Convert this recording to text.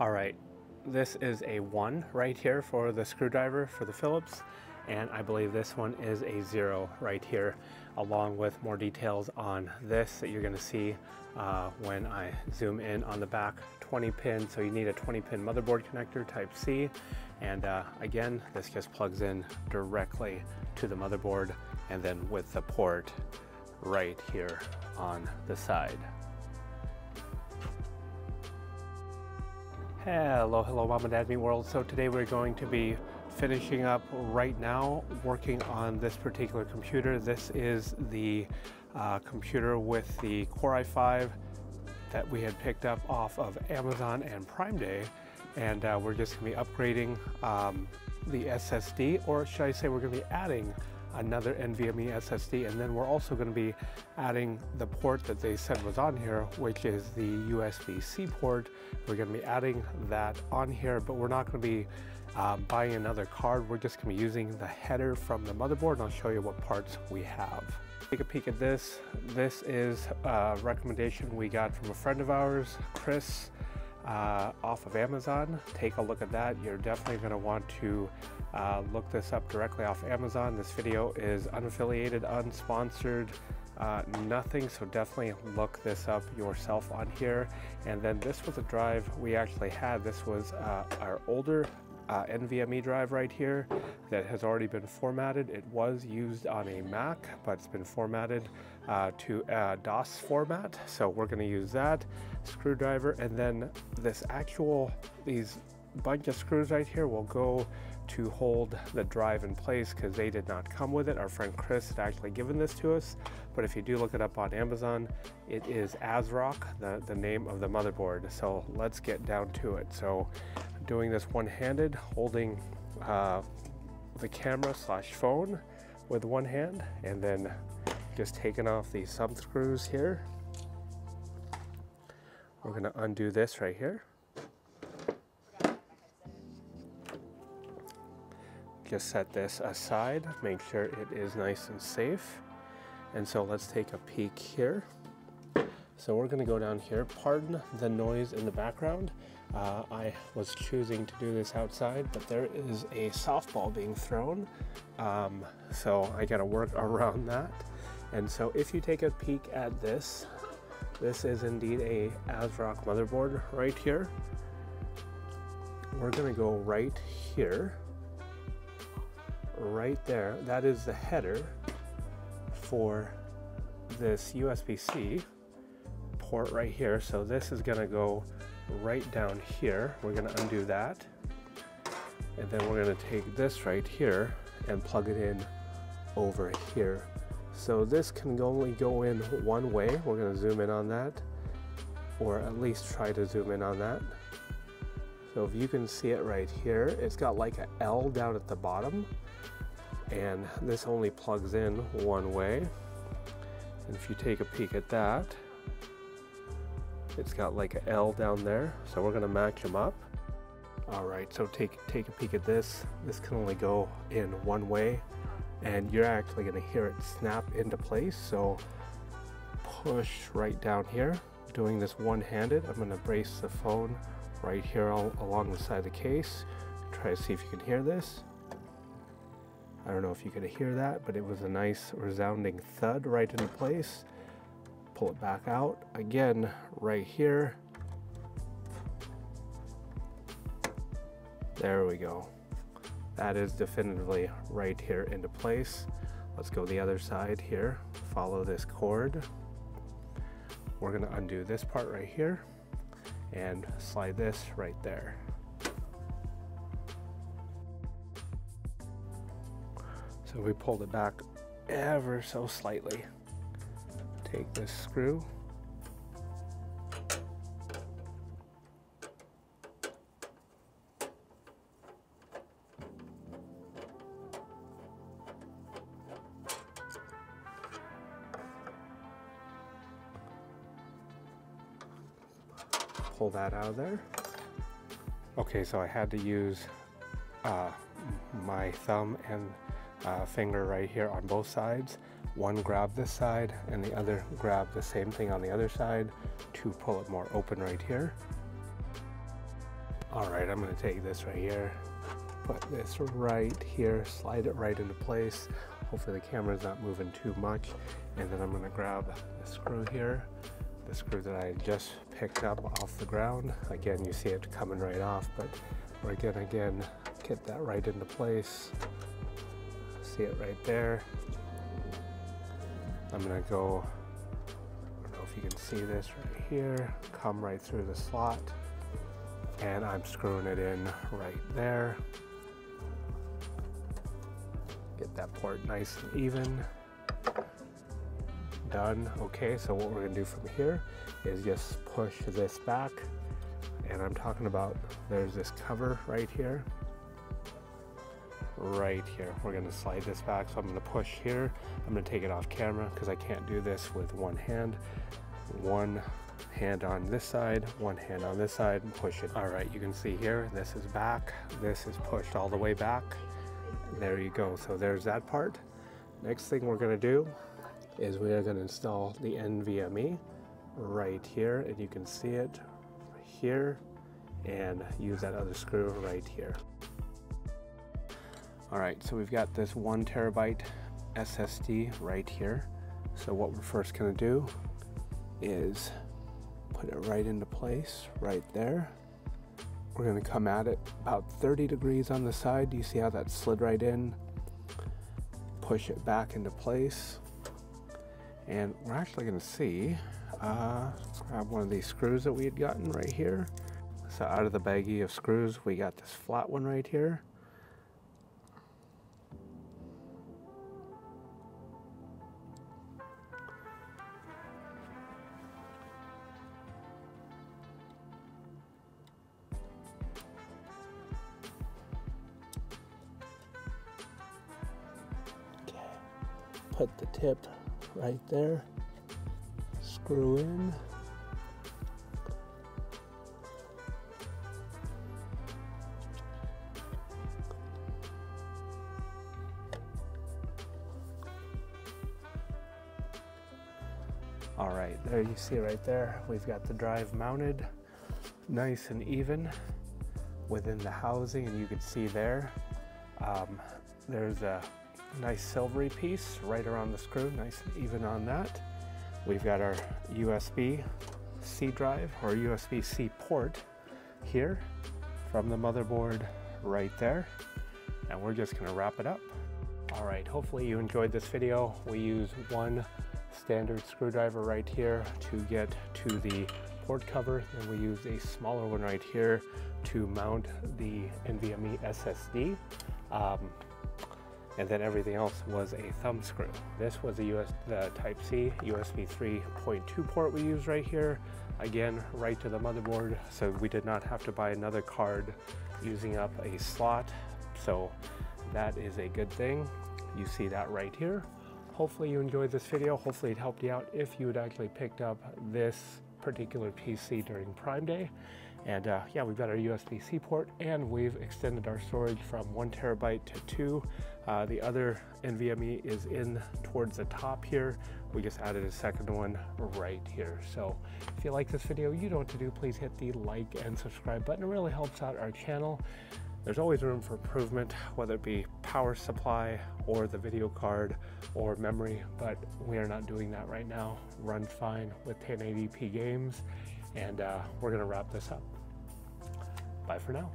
All right, this is a one right here for the screwdriver for the Phillips and I believe this one is a zero right here along with more details on this that you're going to see uh, when I zoom in on the back 20 pin so you need a 20 pin motherboard connector type C and uh, again this just plugs in directly to the motherboard and then with the port right here on the side. Hello, hello Mom and Dad Meet World. So today we're going to be finishing up right now working on this particular computer. This is the uh, computer with the Core i5 that we had picked up off of Amazon and Prime Day and uh, we're just going to be upgrading um, the SSD or should I say we're going to be adding another NVMe SSD and then we're also going to be adding the port that they said was on here which is the USB-C port. We're going to be adding that on here but we're not going to be uh, buying another card. We're just going to be using the header from the motherboard and I'll show you what parts we have. Take a peek at this. This is a recommendation we got from a friend of ours, Chris, uh, off of Amazon. Take a look at that. You're definitely going to want to uh, look this up directly off Amazon. This video is unaffiliated, unsponsored, uh, nothing, so definitely look this up yourself on here. And then this was a drive we actually had. This was uh, our older uh, NVMe drive right here that has already been formatted. It was used on a Mac, but it's been formatted uh, to DOS format. So we're going to use that screwdriver, and then this actual these bunch of screws right here will go to hold the drive in place because they did not come with it. Our friend Chris had actually given this to us, but if you do look it up on Amazon, it is ASRock, the, the name of the motherboard. So let's get down to it. So doing this one-handed, holding uh, the camera slash phone with one hand, and then just taking off the sub screws here. We're gonna undo this right here. Just set this aside, make sure it is nice and safe. And so let's take a peek here. So we're gonna go down here. Pardon the noise in the background. Uh, I was choosing to do this outside, but there is a softball being thrown. Um, so I gotta work around that. And so if you take a peek at this, this is indeed a ASRock motherboard right here. We're gonna go right here right there, that is the header for this USB-C port right here. So this is gonna go right down here. We're gonna undo that. And then we're gonna take this right here and plug it in over here. So this can only go in one way. We're gonna zoom in on that, or at least try to zoom in on that. So if you can see it right here, it's got like a L down at the bottom and this only plugs in one way. And if you take a peek at that it's got like a L down there. So we're gonna match them up. Alright so take take a peek at this. This can only go in one way. And you're actually gonna hear it snap into place. So push right down here. Doing this one-handed I'm gonna brace the phone right here all along the side of the case. Try to see if you can hear this I don't know if you could hear that, but it was a nice resounding thud right into place. Pull it back out again right here. There we go. That is definitively right here into place. Let's go the other side here. Follow this cord. We're gonna undo this part right here and slide this right there. So we pulled it back ever so slightly. Take this screw. Pull that out of there. Okay, so I had to use uh, my thumb and uh, finger right here on both sides. One grab this side and the other grab the same thing on the other side to pull it more open right here. All right, I'm gonna take this right here, put this right here, slide it right into place. Hopefully the camera's not moving too much. And then I'm gonna grab the screw here, the screw that I just picked up off the ground. Again, you see it coming right off, but we're gonna again get that right into place. See it right there. I'm gonna go, I don't know if you can see this right here, come right through the slot and I'm screwing it in right there. Get that port nice and even. Done. Okay, so what we're gonna do from here is just push this back. And I'm talking about, there's this cover right here. Right here. We're gonna slide this back. So I'm gonna push here. I'm gonna take it off camera because I can't do this with one hand. One hand on this side, one hand on this side, and push it. All right, you can see here, this is back, this is pushed all the way back. There you go, so there's that part. Next thing we're gonna do is we are gonna install the NVMe right here, and you can see it here, and use that other screw right here. All right, so we've got this one terabyte SSD right here. So what we're first gonna do is put it right into place right there. We're gonna come at it about 30 degrees on the side. Do you see how that slid right in? Push it back into place. And we're actually gonna see, uh, grab one of these screws that we had gotten right here. So out of the baggie of screws, we got this flat one right here. Put the tip right there, screw in. All right, there you see right there, we've got the drive mounted nice and even within the housing and you can see there, um, there's a nice silvery piece right around the screw, nice and even on that. We've got our USB-C drive or USB-C port here from the motherboard right there. And we're just gonna wrap it up. All right, hopefully you enjoyed this video. We use one standard screwdriver right here to get to the port cover. And we use a smaller one right here to mount the NVMe SSD. Um, and then everything else was a thumb screw. This was a US, the Type-C USB 3.2 port we use right here. Again, right to the motherboard, so we did not have to buy another card using up a slot. So that is a good thing. You see that right here. Hopefully you enjoyed this video. Hopefully it helped you out if you had actually picked up this particular PC during Prime Day. And uh, yeah, we've got our USB-C port and we've extended our storage from one terabyte to two. Uh, the other NVMe is in towards the top here. We just added a second one right here. So if you like this video, you know what to do. Please hit the like and subscribe button. It really helps out our channel. There's always room for improvement, whether it be power supply or the video card or memory, but we are not doing that right now. Runs fine with 1080p games, and uh, we're gonna wrap this up. Bye for now.